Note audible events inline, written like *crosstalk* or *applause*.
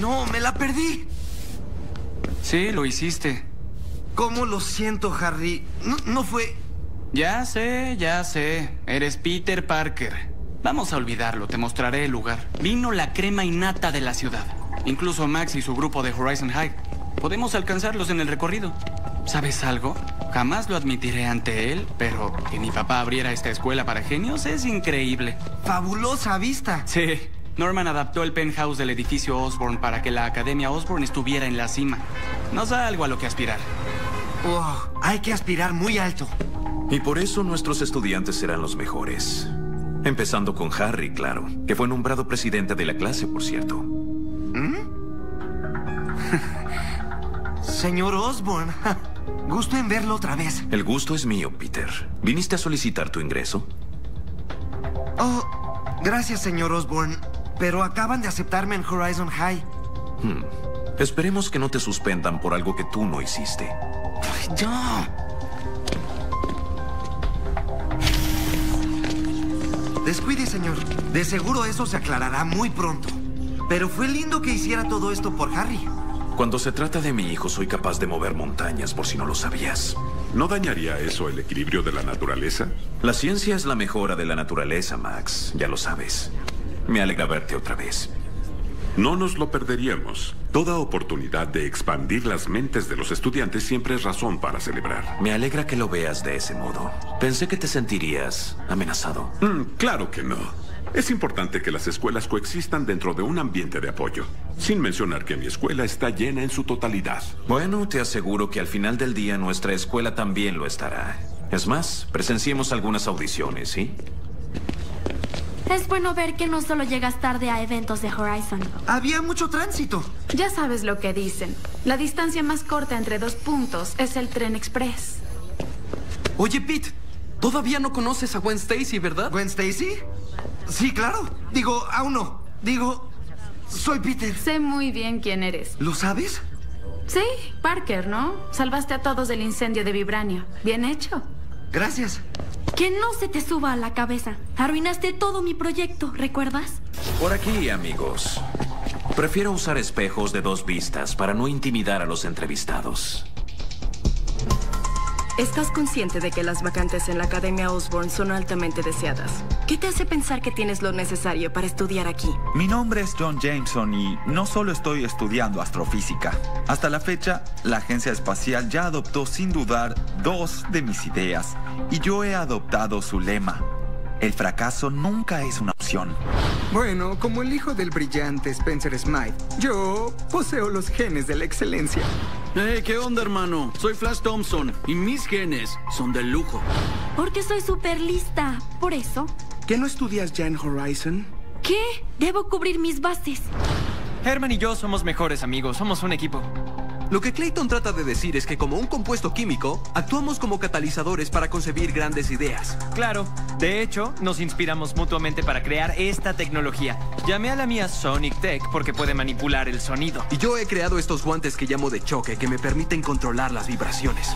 No, me la perdí. Sí, lo hiciste. ¿Cómo lo siento, Harry? No, no fue... Ya sé, ya sé. Eres Peter Parker. Vamos a olvidarlo, te mostraré el lugar. Vino la crema innata de la ciudad. Incluso Max y su grupo de Horizon High. Podemos alcanzarlos en el recorrido. ¿Sabes algo? Jamás lo admitiré ante él, pero que mi papá abriera esta escuela para genios es increíble. Fabulosa vista. Sí. Norman adaptó el penthouse del edificio Osborne para que la Academia Osborne estuviera en la cima. Nos da algo a lo que aspirar. Wow, hay que aspirar muy alto. Y por eso nuestros estudiantes serán los mejores. Empezando con Harry, claro, que fue nombrado presidente de la clase, por cierto. *laughs* Señor Osborne, *laughs* gusto en verlo otra vez. El gusto es mío, Peter. ¿Viniste a solicitar tu ingreso? Oh, gracias, señor Osborne. Pero acaban de aceptarme en Horizon High. Hmm. Esperemos que no te suspendan por algo que tú no hiciste. Ya. Descuide, señor. De seguro eso se aclarará muy pronto. Pero fue lindo que hiciera todo esto por Harry. Cuando se trata de mi hijo, soy capaz de mover montañas, por si no lo sabías. ¿No dañaría eso el equilibrio de la naturaleza? La ciencia es la mejora de la naturaleza, Max. Ya lo sabes. Me alegra verte otra vez. No nos lo perderíamos. Toda oportunidad de expandir las mentes de los estudiantes siempre es razón para celebrar. Me alegra que lo veas de ese modo. Pensé que te sentirías amenazado. Mm, claro que no. Es importante que las escuelas coexistan dentro de un ambiente de apoyo, sin mencionar que mi escuela está llena en su totalidad. Bueno, te aseguro que al final del día nuestra escuela también lo estará. Es más, presenciemos algunas audiciones, ¿sí? Es bueno ver que no solo llegas tarde a eventos de Horizon. Había mucho tránsito. Ya sabes lo que dicen. La distancia más corta entre dos puntos es el tren express. Oye, Pete, todavía no conoces a Gwen Stacy, ¿verdad? ¿Gwen Stacy? Sí, claro. Digo, aún no. Digo, soy Peter. Sé muy bien quién eres. ¿Lo sabes? Sí, Parker, ¿no? Salvaste a todos del incendio de Vibranio. Bien hecho. Gracias. Que no se te suba a la cabeza. Arruinaste todo mi proyecto, ¿recuerdas? Por aquí, amigos. Prefiero usar espejos de dos vistas para no intimidar a los entrevistados. Estás consciente de que las vacantes en la Academia Osborne son altamente deseadas. ¿Qué te hace pensar que tienes lo necesario para estudiar aquí? Mi nombre es John Jameson y no solo estoy estudiando astrofísica. Hasta la fecha, la agencia espacial ya adoptó sin dudar dos de mis ideas y yo he adoptado su lema. El fracaso nunca es una Bueno, como el hijo del brillante Spencer Smythe, yo poseo los genes de la excelencia. Hey, ¿qué onda, hermano? Soy Flash Thompson y mis genes son del lujo. Porque soy súper lista. Por eso. ¿Qué no estudias ya en Horizon? ¿Qué? Debo cubrir mis bases. Herman y yo somos mejores amigos, somos un equipo. Lo que Clayton trata de decir es que como un compuesto químico, actuamos como catalizadores para concebir grandes ideas. Claro, de hecho, nos inspiramos mutuamente para crear esta tecnología. Llamé a la mía Sonic Tech porque puede manipular el sonido. Y yo he creado estos guantes que llamo de choque que me permiten controlar las vibraciones.